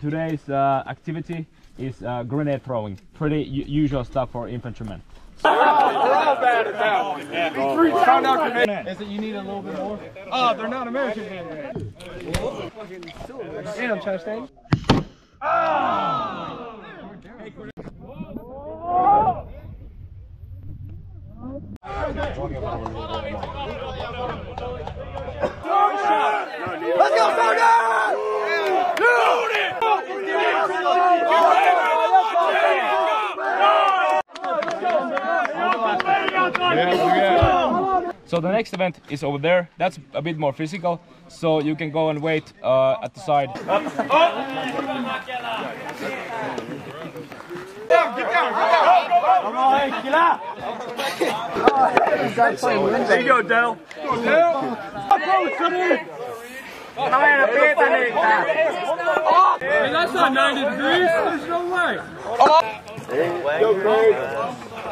Today's uh, activity is uh, grenade throwing. Pretty usual stuff for infantrymen. Is it you need a little bit more? Oh, they're not American hand grenades. Damn, Chastain. So the next event is over there. That's a bit more physical. So you can go and wait uh, at the side. There you go, Dell. Hey, that's not 90 degrees. There's no way.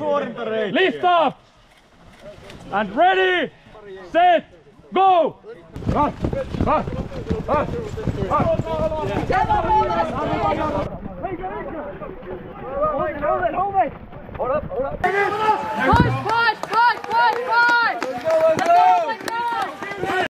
Lift up! And ready, set, go! Push, push, push, push, push!